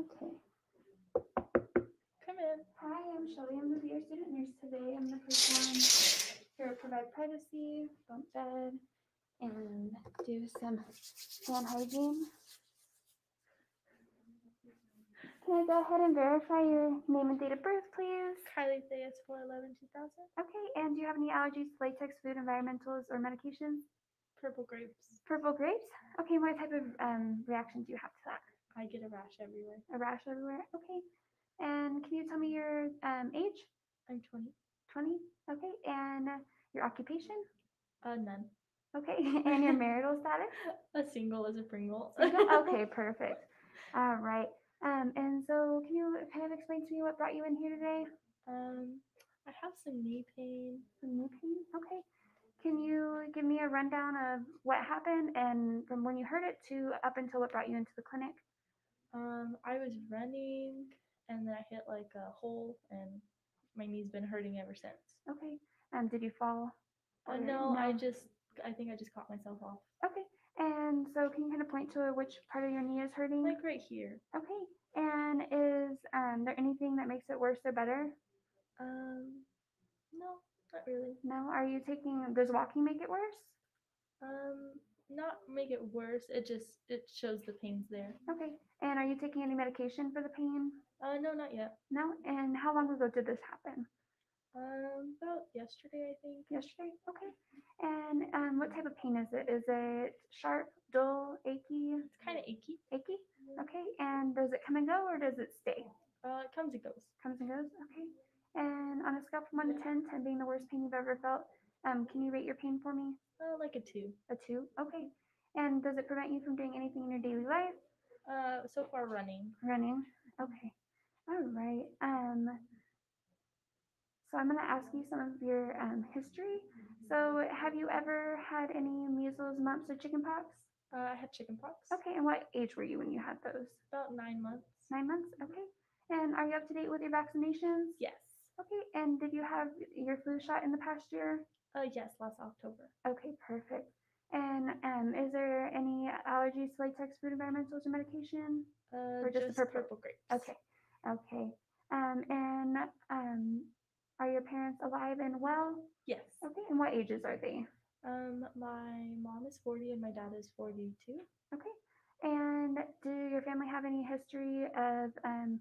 Okay. Come in. Hi, I'm Shelby. I'm the VR student nurse today. I'm the first one here to provide privacy, bump bed, and do some hand hygiene. Can I go ahead and verify your name and date of birth, please? Kylie Thayas, 411 2000. Okay, and do you have any allergies to latex, food, environmentals, or medications? Purple grapes. Purple grapes? Okay, what type of um, reaction do you have to that? I get a rash everywhere. A rash everywhere? Okay. And can you tell me your um, age? I'm 20. 20? Okay. And your occupation? Uh, none. Okay. and your marital status? A single as a Pringle. Single? Okay, perfect. All right. Um, and so can you kind of explain to me what brought you in here today? Um, I have some knee pain. Some knee pain? Okay. Can you give me a rundown of what happened and from when you heard it to up until what brought you into the clinic? Um, I was running and then I hit like a hole and my knee's been hurting ever since. Okay. Um, did you fall? Uh, or no, I just, I think I just caught myself off. Okay. And so can you kind of point to which part of your knee is hurting? Like right here. Okay. And is um, there anything that makes it worse or better? Um, no, not really. No. Are you taking? Does walking make it worse? Um, not make it worse. It just, it shows the pain's there. Okay. And are you taking any medication for the pain? Uh, no, not yet. No. And how long ago did this happen? Um, about yesterday, I think. Yesterday. Okay. And um, what type of pain is it? Is it sharp, dull, achy? It's kind of achy. Achy. Okay. And does it come and go or does it stay? Uh, it comes and goes. Comes and goes. Okay. And on a scale from one to 10, 10 being the worst pain you've ever felt, um, can you rate your pain for me? Uh, like a two. A two. Okay. And does it prevent you from doing anything in your daily life? Uh, so far running. Running. Okay. All right. Um. So I'm gonna ask you some of your um, history. So have you ever had any measles, mumps, or chickenpox? Uh, I had chickenpox. Okay. And what age were you when you had those? About nine months. Nine months. Okay. And are you up to date with your vaccinations? Yes. Okay. And did you have your flu shot in the past year? Uh, yes, last October. Okay. Perfect. And um, is there any allergies to latex, food, environmentals, or medication? Uh, Or just the purple- purple grapes. Okay, okay. Um, and um, are your parents alive and well? Yes. Okay, and what ages are they? Um, my mom is 40 and my dad is 42. Okay, and do your family have any history of um,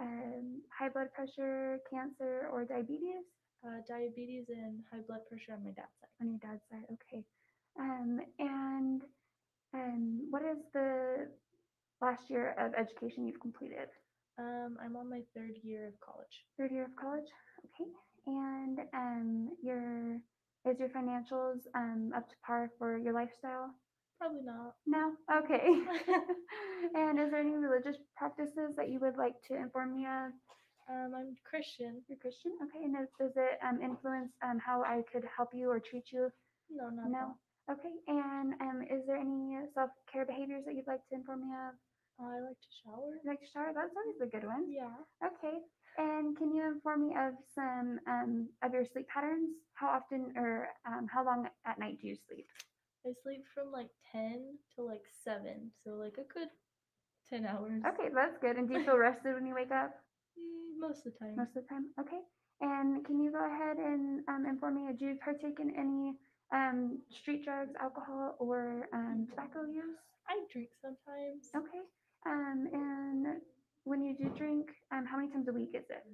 um, high blood pressure, cancer, or diabetes Uh, diabetes and high blood pressure on my dad's side. on your dad's side? Okay. Um, and um, what is the last year of education you've completed? Um, I'm on my third year of college. Third year of college. Okay. And um, your is your financials um, up to par for your lifestyle? Probably not. No. Okay. and is there any religious practices that you would like to inform me of? Um, I'm Christian. You're Christian. Okay. And is, does it um, influence um, how I could help you or treat you? No, not at No. Okay. And um, is there any self care behaviors that you'd like to inform me of? I like to shower. Like to shower. That's always a good one. Yeah. Okay. And can you inform me of some um, of your sleep patterns? How often or um, how long at night do you sleep? I sleep from like 10 to like 7. So like a good 10 hours. Okay, that's good. And do you feel rested when you wake up most of the time. most of the time? Okay. And can you go ahead and um, inform me? Do you partake in any um, street drugs, alcohol, or um, tobacco use? I drink sometimes. Okay. Um, and when you do drink, um, how many times a week is it?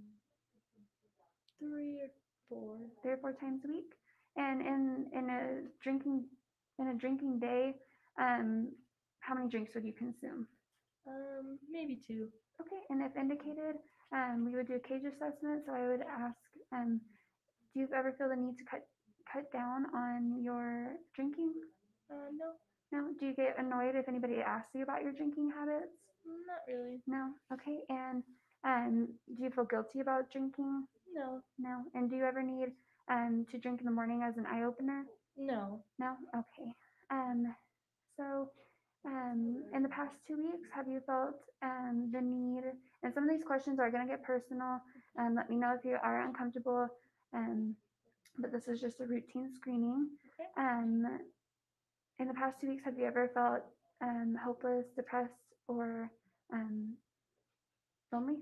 Three or four. three or four times a week. And in in a drinking in a drinking day, um, how many drinks would you consume? Um, maybe two. Okay, and if indicated, um, we would do a cage assessment. So I would ask, um, do you ever feel the need to cut cut down on your drinking? Uh, no, No. Do you get annoyed if anybody asks you about your drinking habits? not really. No. Okay. And um, do you feel guilty about drinking? No, No. And do you ever need um, to drink in the morning as an eye opener? no. No? Okay. Um, so, um, in the past two weeks, have you felt um, the need? And some of these questions are going to get personal. Um, let me know if you are uncomfortable. Um, but this is just a routine screening. Okay. Um, in the past two weeks, have you ever felt um, hopeless, depressed, or um, Lonely?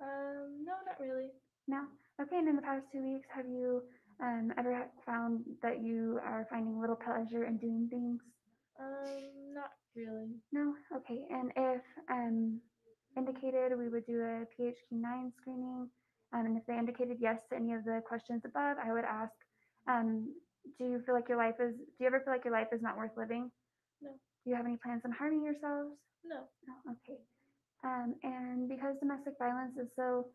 Um, no, not really. No? Okay, and in the past two weeks, have you um, ever found that you are finding little pleasure in doing things? Um, really. No? Okay, and if um, indicated, we would do a PHQ-9 screening. Um, and if they indicated yes to any of the questions above, I would ask, um, do you feel like your life is, do you ever feel like your life is not worth living? No. Do you have any plans on harming yourselves? No. No, okay. Um, and because domestic violence is so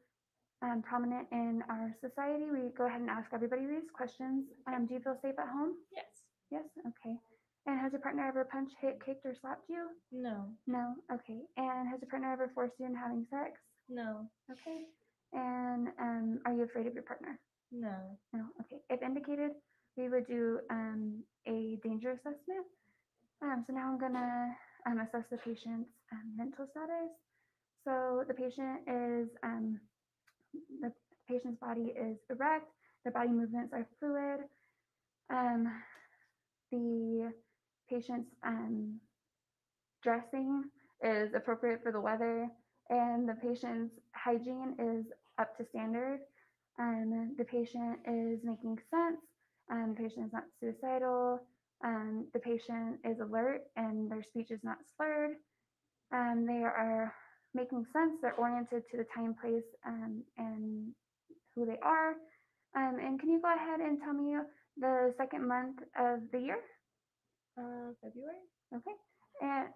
um, prominent in our society, we go ahead and ask everybody these questions. Um, do you feel safe at home? Yes. Yes, okay. And has your partner ever punched, hit, kicked, or slapped you? No. No, okay. And has your partner ever forced you into having sex? No. Okay. And um, are you afraid of your partner? No. No, okay. If indicated, we would do um, a danger assessment. Um, so now I'm gonna um, assess the patient's um, mental status. So the patient is, um, the patient's body is erect, the body movements are fluid. Um, the patient's um, dressing is appropriate for the weather, and the patient's hygiene is up to standard. Um, the patient is making sense. Um, the patient is not suicidal. Um, the patient is alert and their speech is not slurred. Um, they are making sense. They're oriented to the time, place, um, and who they are. And can you go ahead and tell me the second month of the year? Uh, February? Okay. And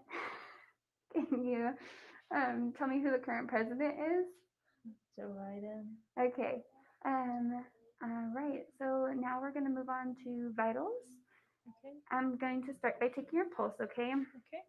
can you um, tell me who the current president is? Joe Biden. Okay. Um, all right. So now we're going to move on to vitals. Okay. I'm going to start by taking your pulse, okay? Okay. Okay.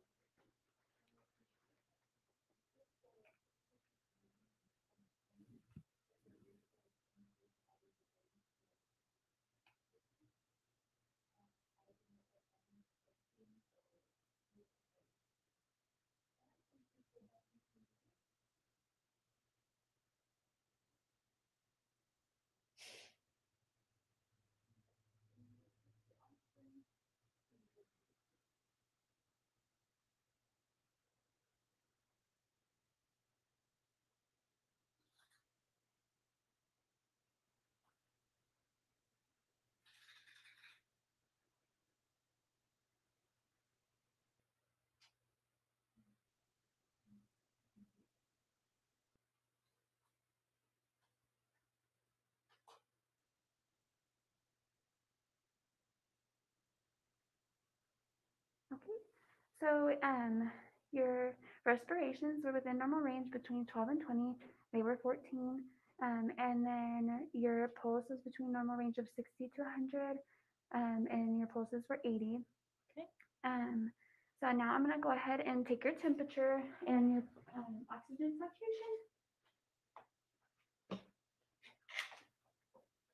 So um, your respirations were within normal range between 12 and 20. They were 14. Um, and then your pulse was between normal range of 60 to 100. Um, and your pulses were 80. Okay. Um, so now I'm going to go ahead and take your temperature and your um, oxygen saturation.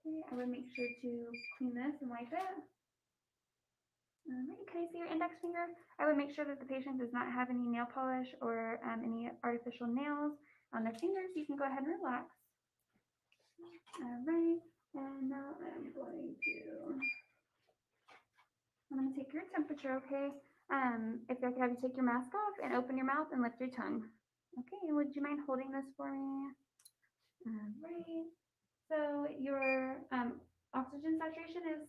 Okay, I would make sure to clean this and wipe it. All right, can I see your index finger? I would make sure that the patient does not have any nail polish or um, any artificial nails on their fingers. You can go ahead and relax. All right, and now I'm going to, I'm going to take your temperature, okay? Um, if I could have you take your mask off and open your mouth and lift your tongue. Okay, and would you mind holding this for me? All right. So your um, oxygen saturation is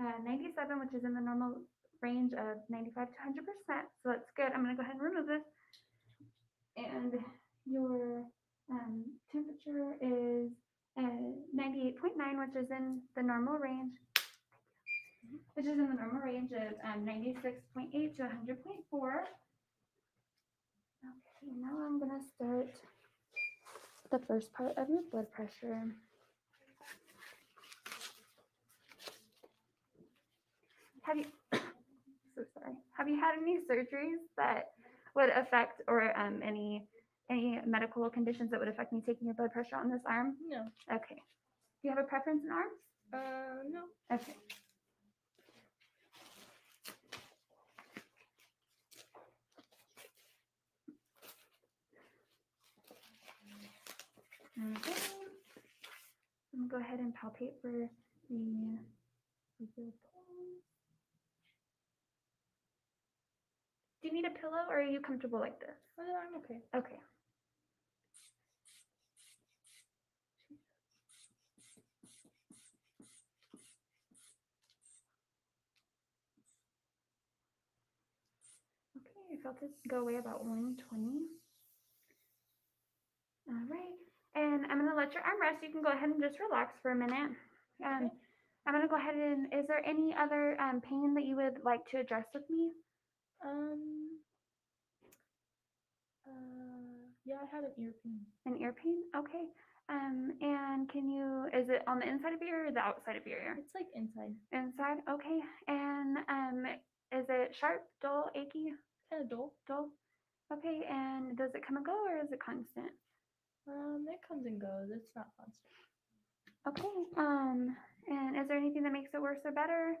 uh, 97, which is in the normal range of 95 to 100%. So that's good. I'm going to go ahead and remove this. And your um, temperature is uh, 98.9, which is in the normal range, which is in the normal range of um, 96.8 to 100.4. Okay, now I'm going to start the first part of your blood pressure. Have you, so sorry, have you had any surgeries that would affect or um, any any medical conditions that would affect me taking your blood pressure on this arm? No. Okay. Do you have a preference in arms? Uh, no. Okay. Okay. I'm gonna go ahead and palpate for the for your Do you need a pillow or are you comfortable like this? Oh, no, I'm okay. Okay. Okay, I felt it go away about 120. All right, and I'm gonna let your arm rest. You can go ahead and just relax for a minute. Um, okay. I'm gonna go ahead and, is there any other um, pain that you would like to address with me? Um. Uh, yeah, I had an ear pain. An ear pain? Okay. Um, and can you, is it on the inside of your ear or the outside of your ear? It's like inside, Inside, okay. And um, is it sharp, dull, achy, kind of dull. dull? Okay, and does it come and go or is it constant? Um, it comes and goes. It's not constant. Okay, um, and is there anything that makes it worse or better?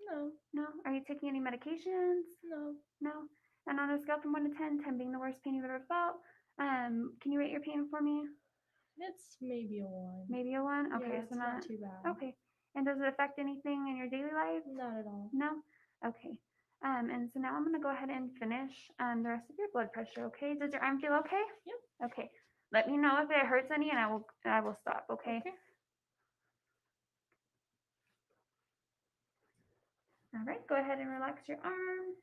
No, No? Are you taking any medications? no. No? And on a scale from 1 to 10, 10 being the worst pain you've ever felt, um, can you rate your pain for me? It's maybe a one. Maybe a 1? Okay, yeah, so not, not too bad. okay. And does it affect anything in your daily life? Not at all. No? Okay. Um, and so now I'm gonna go ahead and finish um, the rest of your blood pressure, okay? Does your arm feel okay? Yep. Okay. Let me know if it hurts any and I will I will stop, okay? Okay. All right, go ahead and relax your arm.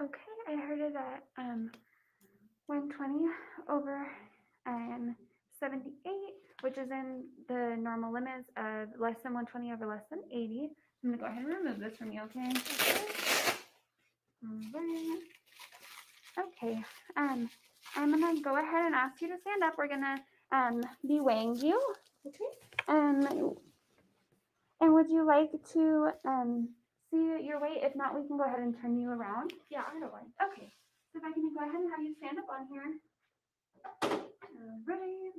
Okay, I heard it at um 120 over um 78, which is in the normal limits of less than 120 over less than 80. I'm gonna go ahead and remove this from you, okay? Alright. Okay, um, I'm gonna go ahead and ask you to stand up. We're gonna um be weighing you. Okay. Um, and would you like to um see your weight? If not, we can go ahead and turn you around. Yeah, I don't mind. Okay, so if I can go ahead and have you stand up on here. Alright.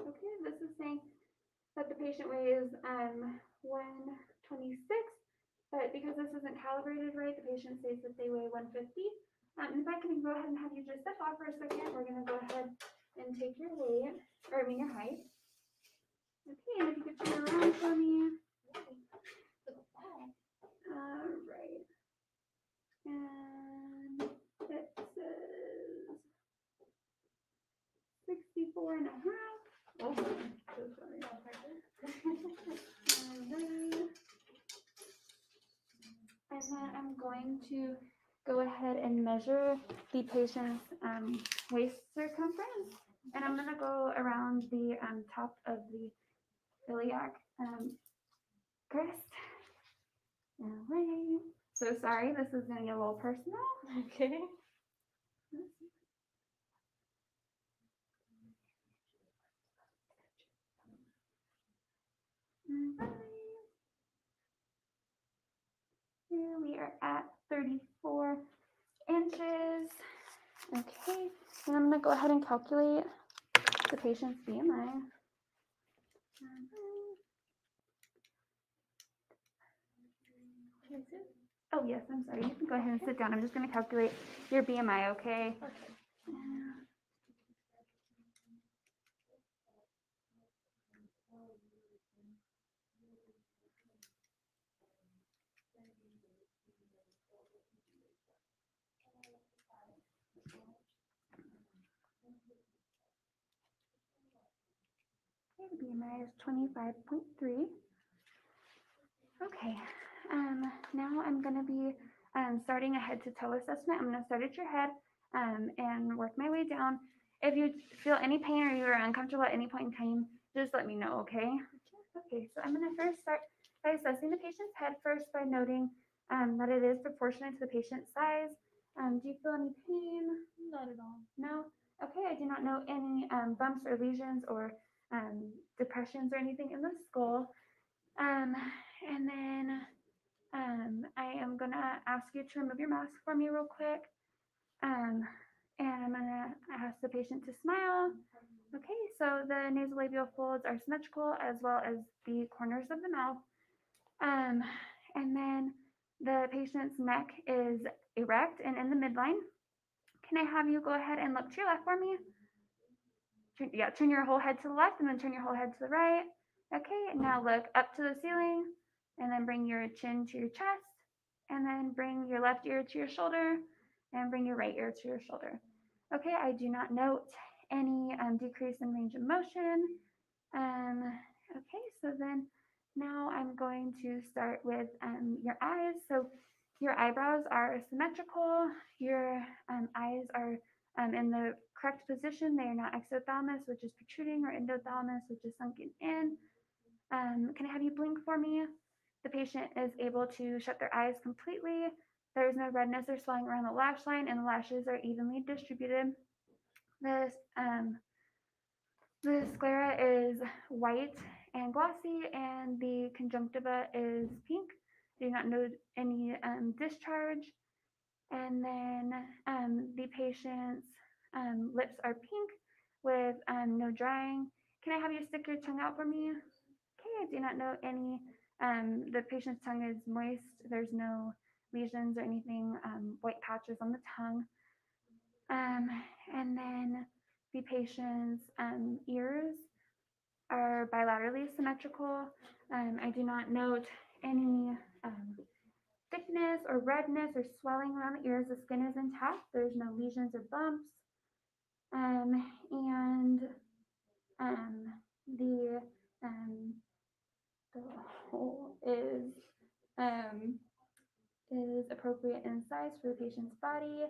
Okay, this is saying that the patient weighs um one twenty-six, but because this isn't calibrated right, the patient says that they weigh one fifty. Um, and if I can go ahead and have you just step off for a second, we're gonna go ahead and take your weight, or I mean your height. Okay, and if you could turn around for me. Alright. And it says sixty-four and a half. Oh, so sorry. Alright. And then I'm going to go ahead and measure the patient's um, waist circumference. And I'm gonna go around the um, top of the iliac um, crest. Alright. So sorry, this is gonna get a little personal. Okay. Alright. Here we are at 34 inches. Okay, and I'm gonna go ahead and calculate the patient's BMI. Alright. Can I sit? Oh, yes, I'm sorry. You can go ahead and sit down. I'm just gonna calculate your BMI, okay? Okay. Okay, BMI is twenty-five point three. Okay, um, now I'm gonna be, um, starting a head to toe assessment. I'm gonna start at your head, um, and work my way down. If you feel any pain or you are uncomfortable at any point in time, just let me know, okay? Okay, so I'm gonna first start by assessing the patient's head first by noting, um, that it is proportionate to the patient's size. Um, do you feel any pain? Not at all. No? Okay, I do not know any um, bumps or lesions or um, depressions or anything in the skull. Um, and then um, I am gonna ask you to remove your mask for me real quick. Um, and I'm gonna ask the patient to smile. Okay, so the nasolabial folds are symmetrical as well as the corners of the mouth. Um, and then the patient's neck is erect and in the midline. Can I have you go ahead and look to your left for me? Turn, yeah, turn your whole head to the left and then turn your whole head to the right. Okay, now look up to the ceiling and then bring your chin to your chest and then bring your left ear to your shoulder and bring your right ear to your shoulder. Okay, I do not note any um, decrease in range of motion. Um, okay, so then now I'm going to start with um, your eyes. So your eyebrows are symmetrical. Your um, eyes are um, in the correct position. They are not exophthalmos, which is protruding, or enophthalmos, which is sunken in. Um, can I have you blink for me? The patient is able to shut their eyes completely. There is no redness or swelling around the lash line, and the lashes are evenly distributed. The, um, the sclera is white and glossy, and the conjunctiva is pink. Do not note any um, discharge. And then um, the patient's um, lips are pink with um, no drying. Can I have you stick your tongue out for me? Okay, I do not note any. Um, the patient's tongue is moist. There's no lesions or anything, um, white patches on the tongue. Um, and then the patient's ears are bilaterally symmetrical. I do not note any thickness or redness or swelling around the ears. The skin is intact. There's no lesions or bumps. Um, and um, the um, the hole is um, is appropriate in size for the patient's body.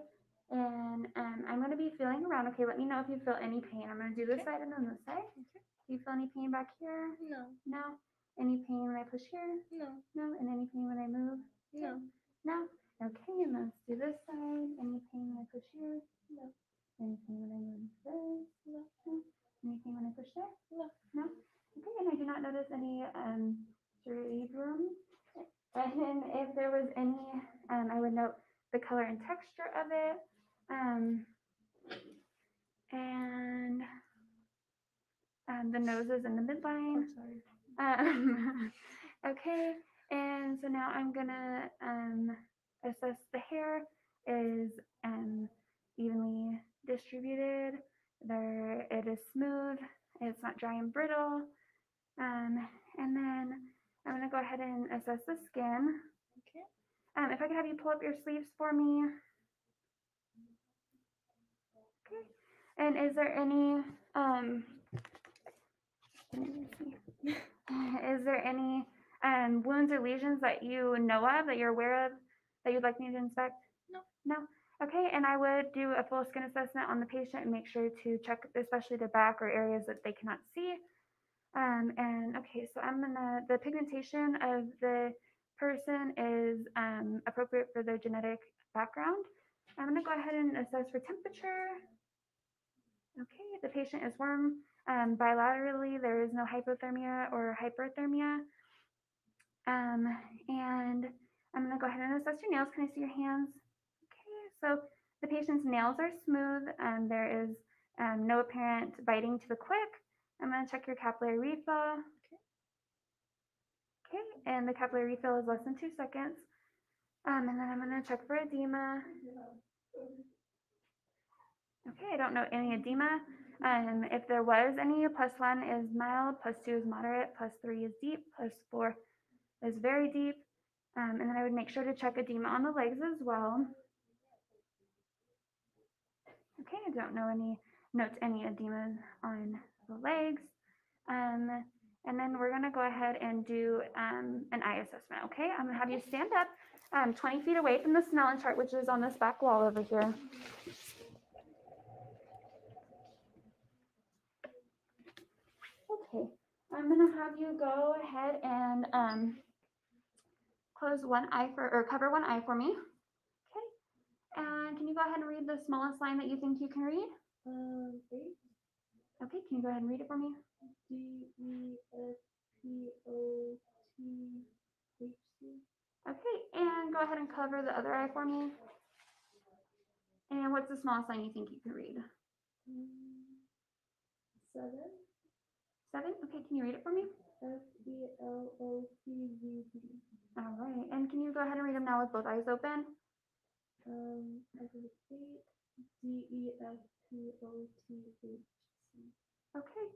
And um, I'm going to be feeling around. Okay, let me know if you feel any pain. I'm going to do this Okay. side and then this side. Okay. Do you feel any pain back here? No, No. Any pain when I push here? no, No. And any pain when I move? No, No. Okay, and let's do this side. Any pain when I push here? No. Anything when I move this? No. No. Any pain when I push there? No. No. Okay, and I do not notice any um cerumen. And then if there was any, um, I would note the color and texture of it. Um, and um, the nose is in the midline. Sorry. Um, okay, and so now I'm gonna um, assess the hair is um, evenly distributed. There, it is smooth. It's not dry and brittle. Um, and then I'm gonna go ahead and assess the skin. Okay. Um, if I could have you pull up your sleeves for me. Okay. And is there any um, let me see. Is there any um, wounds or lesions that you know of that you're aware of that you'd like me to inspect? No. No. Okay, and I would do a full skin assessment on the patient and make sure to check especially the back or areas that they cannot see. Um, and okay, so I'm gonna the pigmentation of the person is um, appropriate for their genetic background. I'm gonna go ahead and assess for temperature. Okay, the patient is warm um, bilaterally, there is no hypothermia or hyperthermia. Um, and I'm going to go ahead and assess your nails. Can I see your hands? Okay, so the patient's nails are smooth. and there is um, no apparent biting to the quick. I'm going to check your capillary refill. Okay, and the capillary refill is less than two seconds. Um, and then I'm going to check for edema. Okay, I don't know any edema. Um, if there was any, plus one is mild, plus two is moderate, plus three is deep, plus four is very deep. Um, and then I would make sure to check edema on the legs as well. Okay, I don't know any notes any edema on the legs. Um, and then we're gonna go ahead and do um, an eye assessment. Okay, I'm gonna have you stand up um, 20 feet away from the Snellen chart, which is on this back wall over here. Okay, I'm gonna have you go ahead and um, close one eye for, or cover one eye for me. Okay, and can you go ahead and read the smallest line that you think you can read? Um, eight. Okay, can you go ahead and read it for me? D E S P O T H C. Okay, and go ahead and cover the other eye for me. And what's the smallest line you think you can read? Mm, Seven. Seven? Okay, can you read it for me? F E L O P V D. All right, and can you go ahead and read them now with both eyes open? Um, I eight. D E S P O T H C. Okay,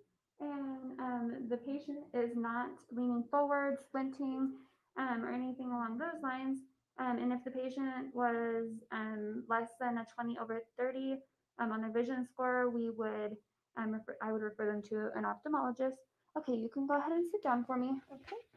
and um, the patient is not leaning forward, squinting, um, or anything along those lines. Um, and if the patient was um, less than a 20 over 30 um, on their vision score, we would, um, refer, I would refer them to an ophthalmologist. Okay, you can go ahead and sit down for me. Okay.